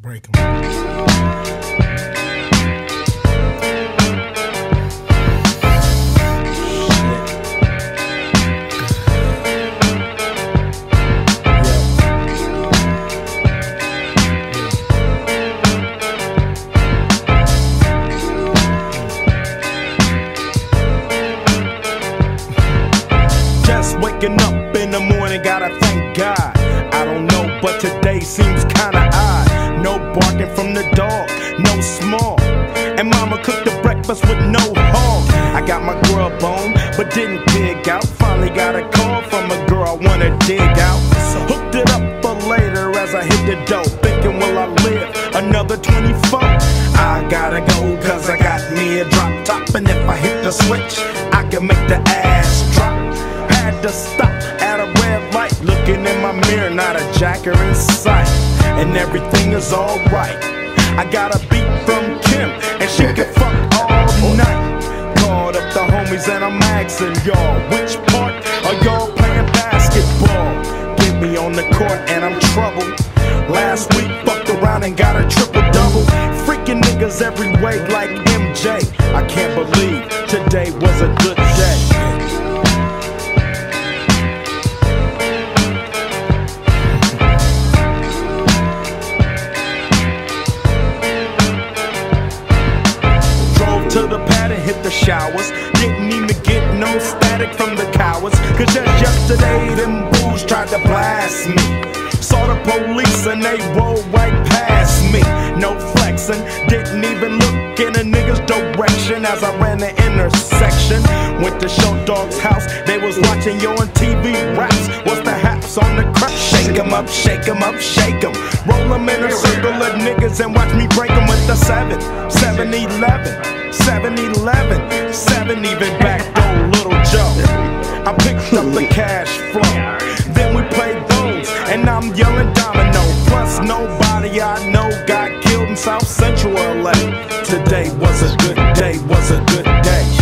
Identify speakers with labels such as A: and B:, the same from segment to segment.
A: Break them.
B: Waking up in the morning, gotta thank God. The dog, no small. And mama cooked the breakfast with no hog. I got my grub on, but didn't dig out. Finally got a call from a girl I wanna dig out. Hooked it up for later as I hit the dough. Thinking, will I live another 24? I gotta go, cause I got me a drop top. And if I hit the switch, I can make the ass drop. Had to stop at a red light, looking in my mirror, not a jacker in sight. And everything is alright. I got a beat from Kim, and she can fuck all night. Called up the homies, and I'm asking y'all, which part are y'all playing basketball? Get me on the court, and I'm troubled. Last week, fucked around and got a triple double. Freaking niggas every way, like MJ. I can't believe today was a good to the pad and hit the showers. Didn't even get no static from the cowards. Cause just yesterday, them fools tried to blast me. Saw the police and they rolled right past me. No flexing, didn't even look in a nigga's direction as I ran the intersection. Went to Show Dog's house, they was watching you on TV raps. What's the haps on the crack? Shake 'em up, shake 'em up, shake 'em. Roll 'em in a circle of niggas and watch me break the 7, 7 11, 7 11, 7 even back door, little Joe. I picked up the cash flow. Then we played those, and I'm yelling domino. Plus, nobody I know got killed in South Central LA. Today was a good day, was a good day.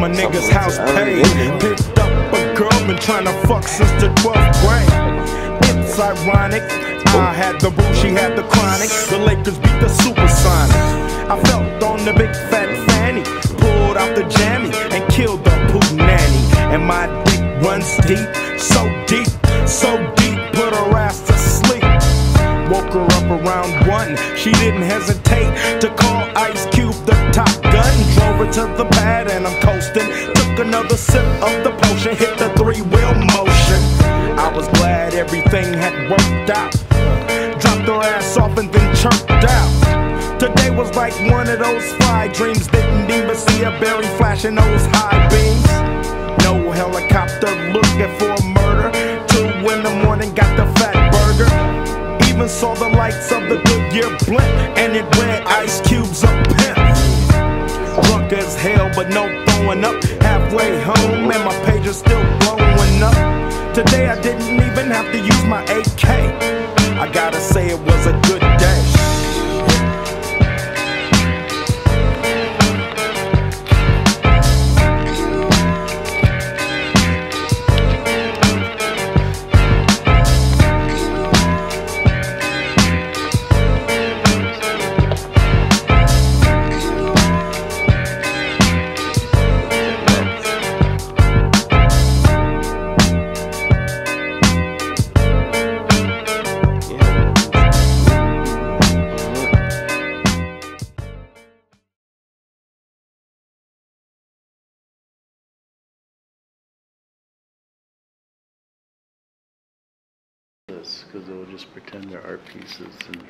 B: My nigga's house paid. Picked up a girl, been trying to fuck since the 12th grade. It's ironic. I had the boo, she had the chronic. The Lakers beat the Supersonics. I felt on the big fat fanny. Pulled out the jammy and killed the poo nanny. And my dick runs deep, so deep, so deep. Put her ass to sleep. Woke her up around one. She didn't hesitate to call Ice Cube the top To the pad and I'm coasting. Took another sip of the potion, hit the three wheel motion. I was glad everything had worked out. Dropped her ass off and then chirped out. Today was like one of those fly dreams. Didn't even see a berry flashing those high beams. No helicopter looking for a murder. Two in the morning, got the fat burger. Even saw the lights of the Goodyear blimp, and it read Ice Cube's but no throwing up. Halfway home, and my page is still blowing up. Today I didn't even have to use my AK. I gotta say it was a good day.
C: Because they'll just pretend they're art pieces and